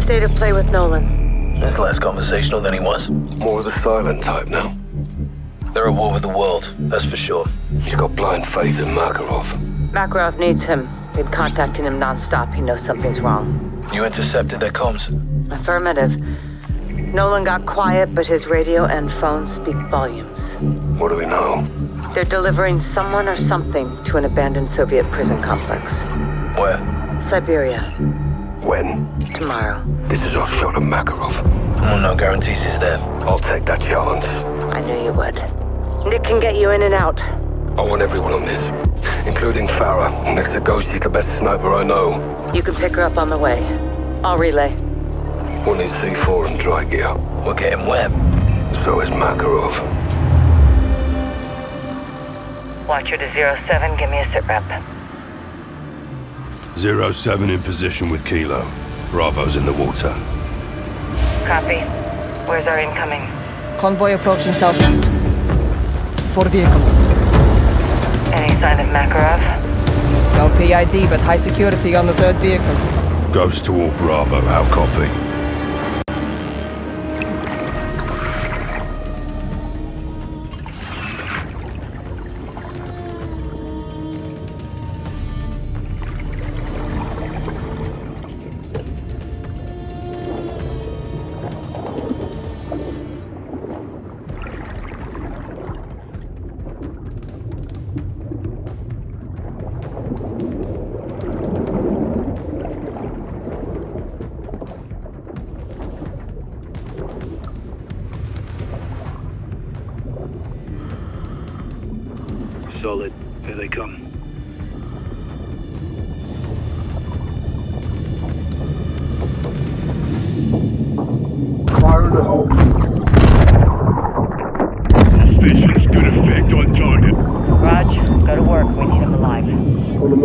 state of play with Nolan? He's less conversational than he was. More of the silent type now. They're at war with the world, that's for sure. He's got blind faith in Makarov. Makarov needs him. Been contacting him nonstop. He knows something's wrong. You intercepted their comms? Affirmative. Nolan got quiet, but his radio and phone speak volumes. What do we know? They're delivering someone or something to an abandoned Soviet prison complex. Where? Siberia. When? Tomorrow. This is our shot at Makarov. Well, no guarantees he's there. I'll take that chance. I knew you would. Nick can get you in and out. I want everyone on this, including Farah. Next to Ghost, he's the best sniper I know. You can pick her up on the way. I'll relay. One is C4 and dry gear. We're getting wet. So is Makarov. Watcher to zero 07, give me a sit rep. Zero 07 in position with Kilo. Bravo's in the water. Copy. Where's our incoming? Convoy approaching southeast. Four vehicles. Any sign of Makarov? No PID, but high security on the third vehicle. Ghost to all Bravo, how copy?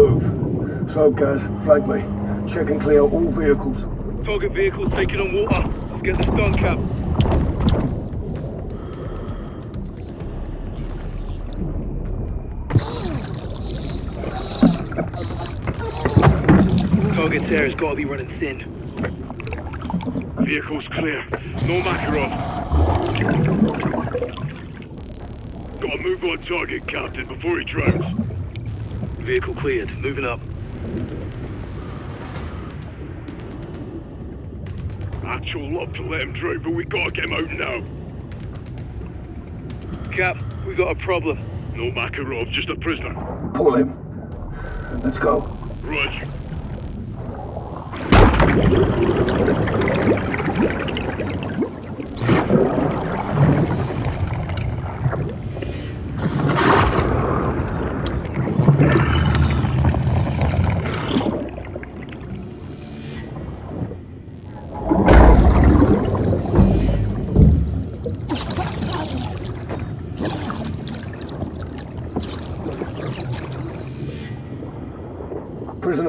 Move. Soap Gaz, flag me. Check and clear all vehicles. Target vehicles taking on water. Let's get the stun cap. Target's air has got to be running thin. Vehicle's clear. No Makarov. Got to move on target, Captain, before he drowns. Vehicle cleared. Moving up. Actual love to let him drown, but we gotta get him out now. Cap, we got a problem. No Makarov, just a prisoner. Pull him. Let's go. Roger.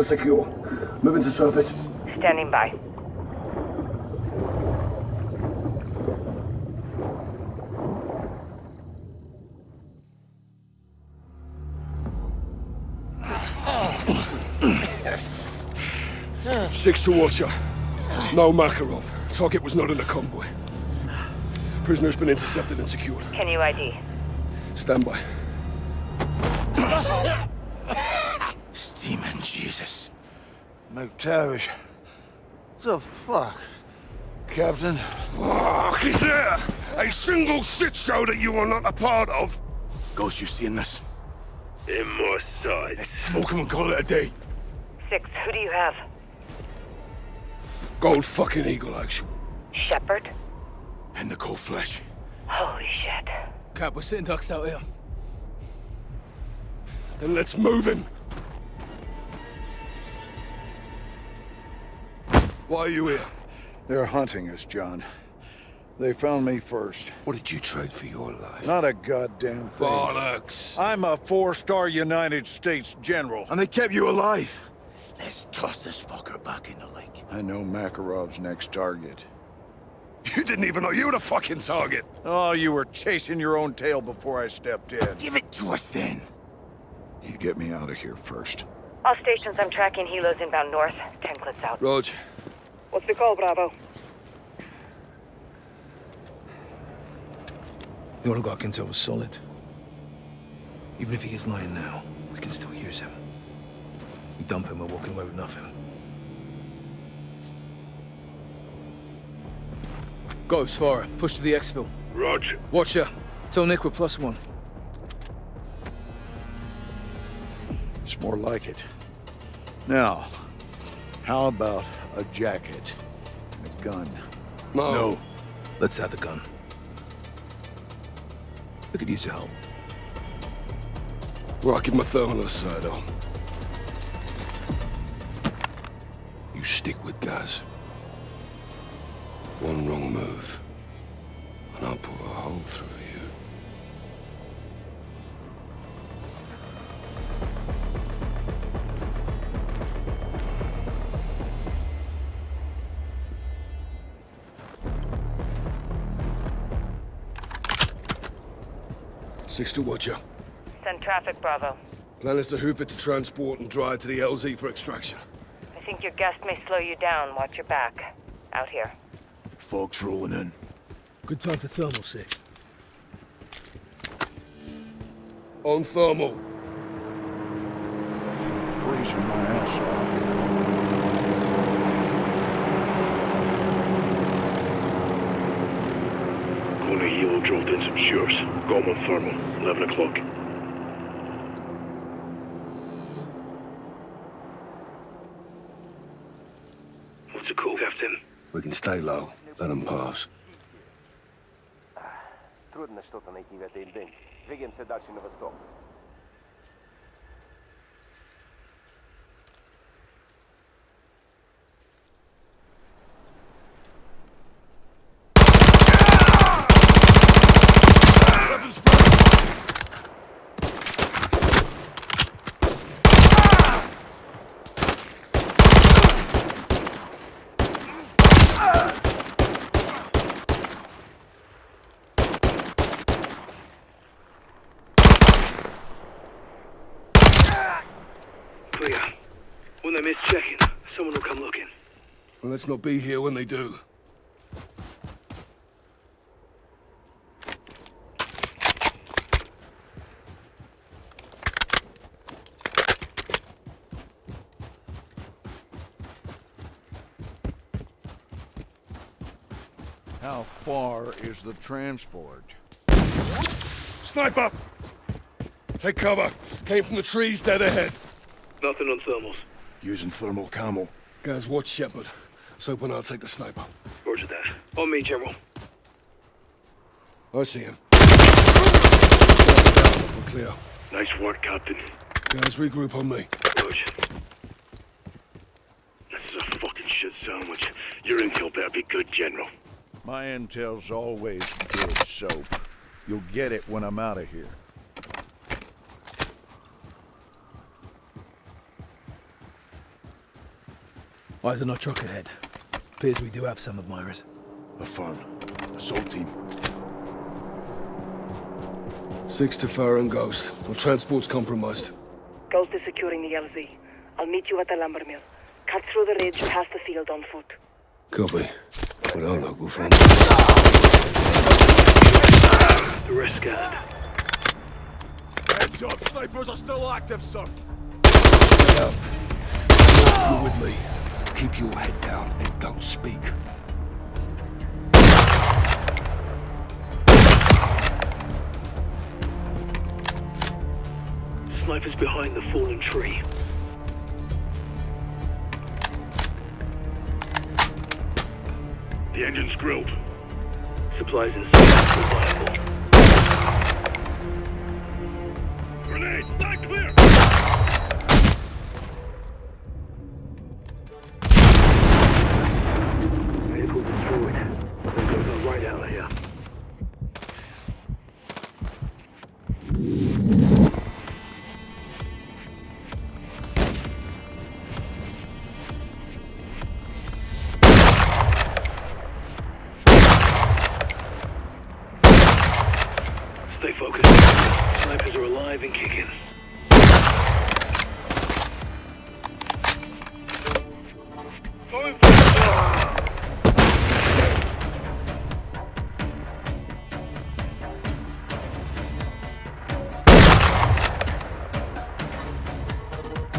Secure. Moving to surface. Standing by. Six to Watcher. No Makarov. Target was not in the convoy. Prisoner's been intercepted and secured. Can you ID? Stand by. Demon Jesus. McTavish. The fuck? Captain? Fuck, is there a single shit show that you are not a part of? Ghost, you seeing this? In my side. Let's smoke him and call it a day. Six, who do you have? Gold fucking eagle, actually. Shepherd? And the cold flesh. Holy shit. Cap, we're sitting ducks out here. Then let's move him. Why are you here? They're hunting us, John. They found me first. What did you trade for your life? Not a goddamn thing. Bollocks. I'm a four-star United States general. And they kept you alive. Let's toss this fucker back in the lake. I know Makarov's next target. You didn't even know you were the fucking target. Oh, you were chasing your own tail before I stepped in. Give it to us then. You get me out of here first. All stations, I'm tracking helos inbound north. Ten clips out. Rog, What's the call, Bravo? The order got intel was solid. Even if he is lying now, we can still use him. We dump him, we're walking away with nothing. Ghost, Farah, push to the exfil. Roger. Watcher, tell Nick we're plus one. It's more like it. Now, how about a jacket and a gun? No. No. Let's have the gun. I could use your help. Well, my thumb on the side on. You stick with Gaz. One wrong move, and I'll put a hole through you. Six to Watcher. Send traffic, Bravo. Plan is to hoof it to transport and drive to the LZ for extraction. I think your guest may slow you down. Watch your back. Out here. Folks rolling in. Good time for thermal, six. On thermal. Freezing my ass off here. Helo dropped in some shores. Gorman Thermal, 11 o'clock. What's it called, Captain? We can stay low. Let them pass. Трудно что-то найти в этой. Двигаемся дальше на восток. When they miss checking, someone will come looking. Well, let's not be here when they do. How far is the transport? Sniper! Take cover. Came from the trees dead ahead. Nothing on thermals. Using thermal camel. Guys, watch Shepherd. Soap and I'll take the sniper. Roger that. On me, General. I see him. We're clear. Nice work, Captain. Guys, regroup on me. Roger. This is a fucking shit sandwich. Your intel better be good, General. My intel's always good, Soap. You'll get it when I'm out of here. Eyes on our truck ahead. Appears we do have some admirers. Affirm. Assault team. Six to Farah and Ghost. Our transport's compromised. Ghost is securing the LZ. I'll meet you at the lumber mill. Cut through the ridge past the field on foot. Copy. Well, I'll local from. The rest scattered. Heads up, snipers are still active, sir. Get out. You're with me. Keep your head down and don't speak. Snipers behind the fallen tree. The engine's grilled. Supplies inside. Reliable. Grenade! Not clear! Right out here.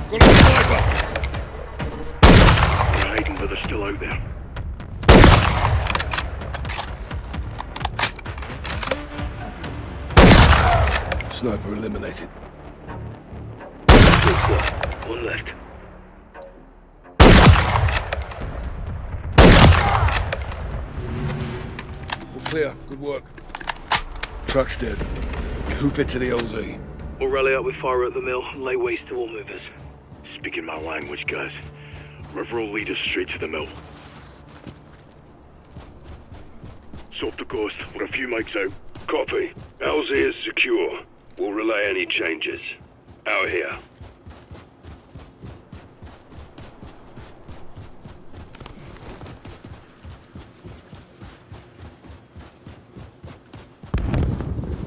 Got a sniper! We're hiding, but they're still out there. Sniper eliminated. One left. All clear. Good work. Truck's dead. Hoof it to the LZ. We'll rally up with fire at the mill and lay waste to all movers. Speaking my language, guys. River will lead us straight to the mill. Stop the coast. We're a few mics out. Copy. LZ is secure. We'll relay any changes. Out here.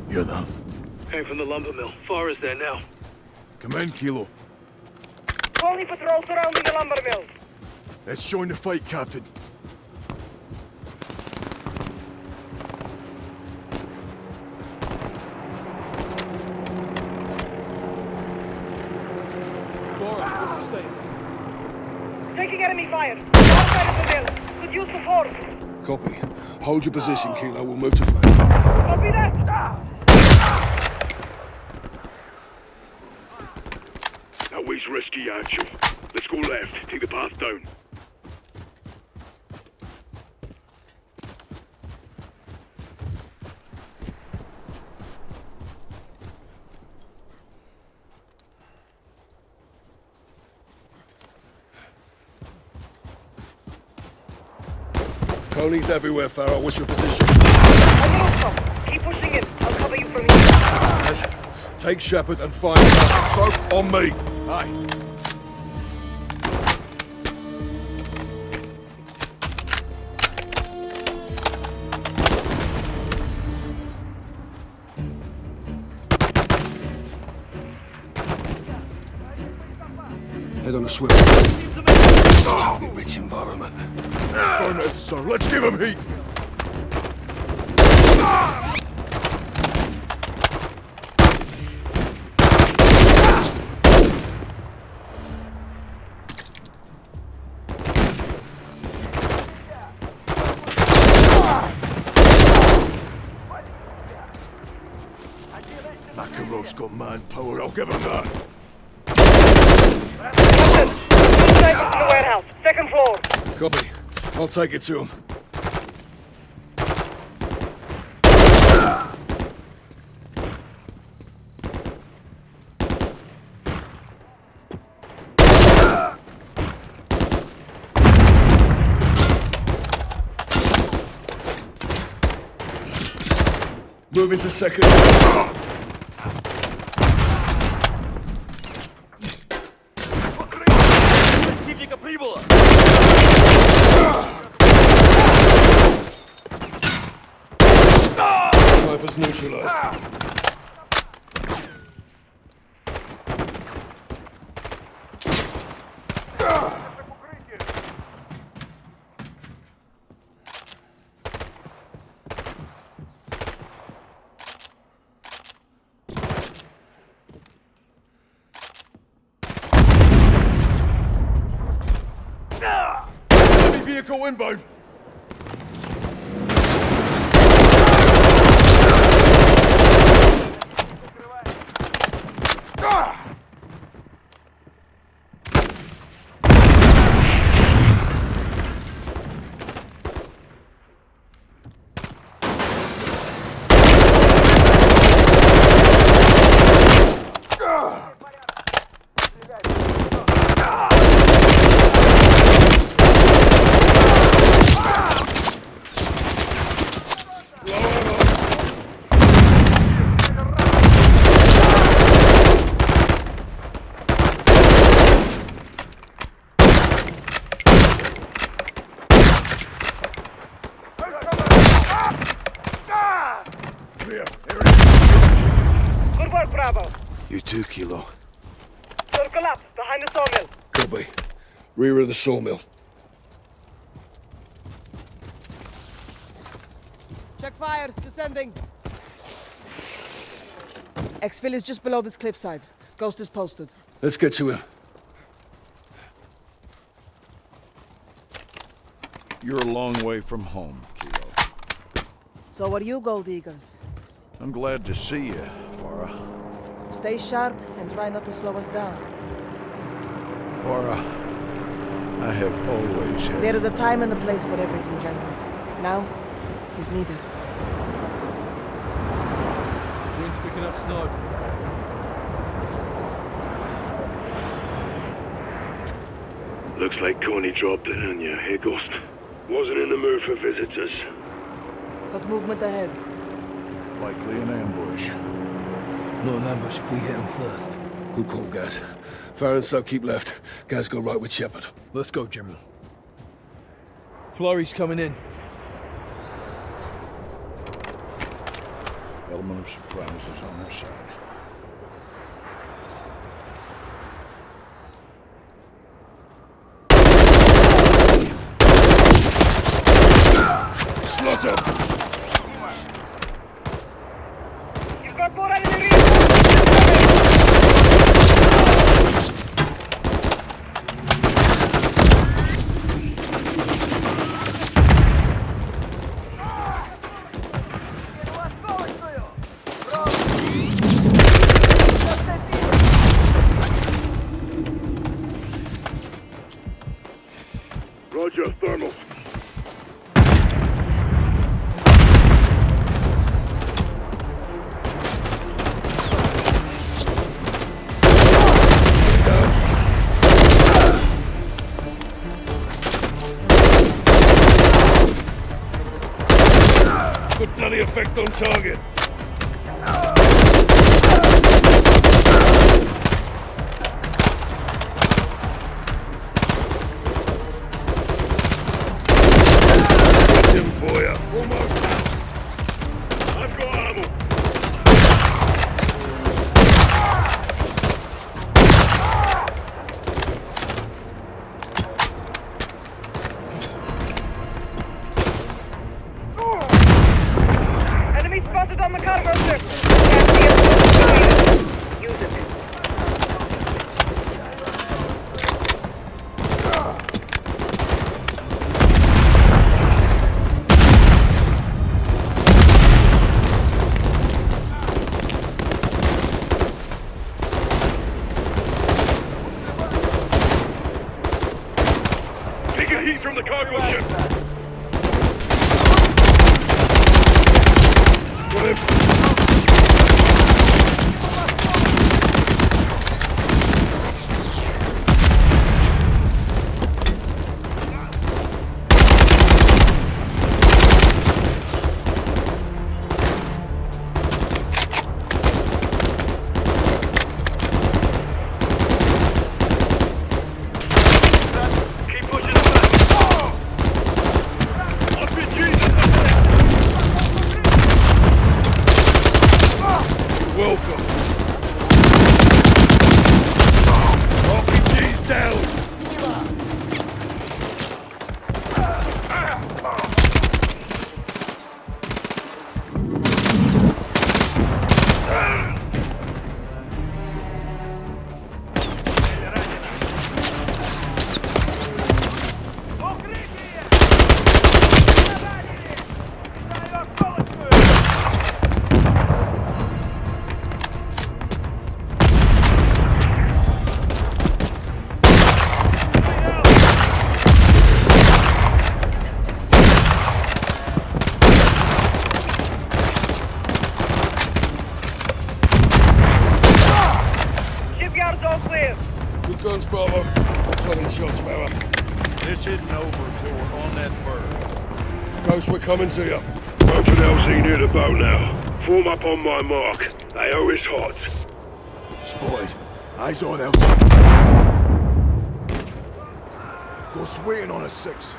Hear that? Came from the lumber mill. Fire is there now. Come in, Kilo. Only patrol surrounding the lumber mill. Let's join the fight, Captain. Laura, what's the status? Taking enemy fire. Outside of the mill. Could use the force. Copy. Hold your position, Kilo. We'll move to flank. Copy that. That risky, Ancho. Let's go left. Take the path down. Ponies everywhere, Farah. What's your position? On rooftop. Keep pushing in. I'll cover you from here. Yes. Take Shepherd and find out. So, on me. Aye. Head on a swivel. Target-rich environment. It, sir. Let's give him heat. Makarov's got manpower. I'll give him that. Captain, two snipers in the warehouse. Second floor. Copy. I'll take it to him. Move into second. Sniper's neutralized. Vehicle inbound. Clear. Area. Good work, Bravo. You too, Kilo. Circle up behind the sawmill. Copy. Rear of the sawmill. Check fire. Descending. Exfil is just below this cliffside. Ghost is posted. Let's get to him. You're a long way from home, Kilo. So are you, Gold Eagle? I'm glad to see you, Farah. Stay sharp and try not to slow us down. Farah, I have always had... There is a time and a place for everything, General. Now is neither. Wind's picking up snow. Looks like Coney dropped it on you, hey eh, Ghost? Wasn't in the mood for visitors. Got movement ahead. Likely an ambush. Not an ambush if we hit him first. Good call, Gaz. Farah and Soap keep left. Gaz go right with Shepherd. Let's go, General. Flurry's coming in. Element of surprise is on our side. Slaughter! Roger, thermal. Good bloody effect on target. Coming to you. LZ near the boat now. Form up on my mark. AO is hot. Spotted. Eyes on out. Go waiting on a six.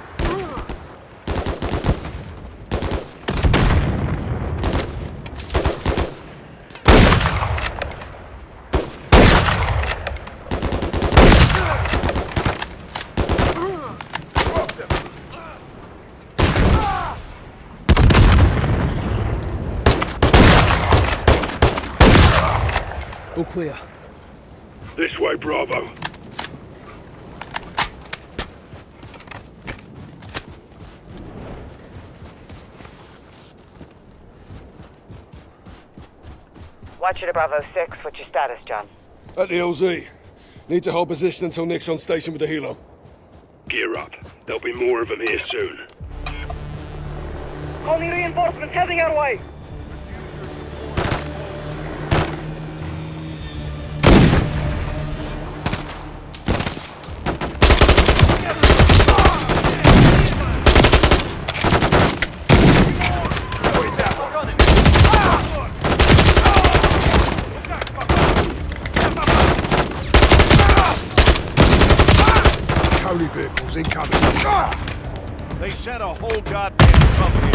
clear. This way, Bravo. Watch it to Bravo 6. What's your status, John? At the LZ. Need to hold position until Nick's on station with the Helo. Gear up. There'll be more of them here soon. Calling reinforcements heading our way. sent a whole goddamn company.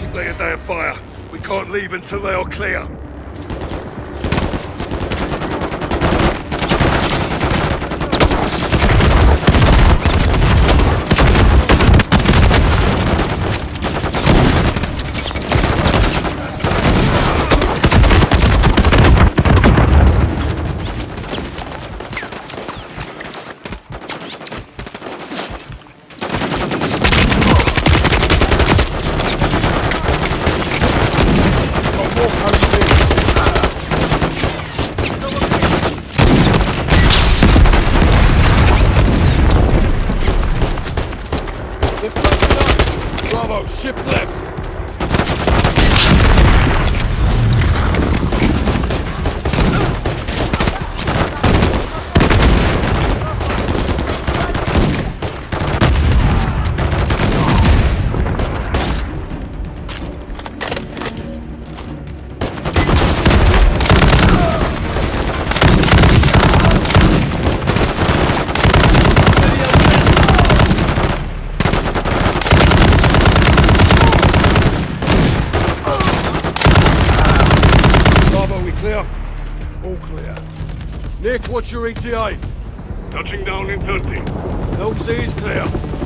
Keep laying down fire. We can't leave until they are clear. Your ETA? Touching down in 30. LZ is clear.